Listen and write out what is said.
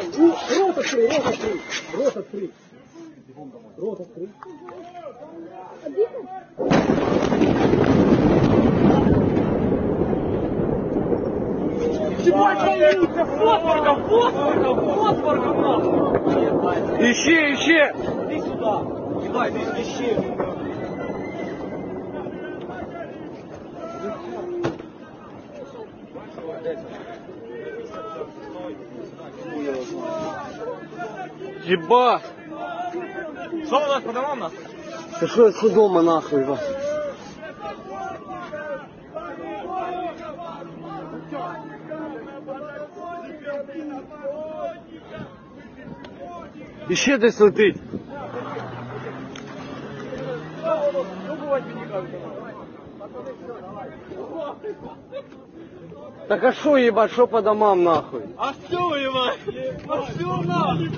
Рот открой, рот открой, рот открой. Рот открой. Фосфорком, фосфорком, фосфорком нахуй. Ищи, ищи! Иди сюда. Ебать, ищи. Ебать! Что у нас по домам нахуй? Ты что из дома нахуй, ебать? Іще десь летить. Так а що, ебать, що по домам нахуй? А все, ебать? А все нахуй?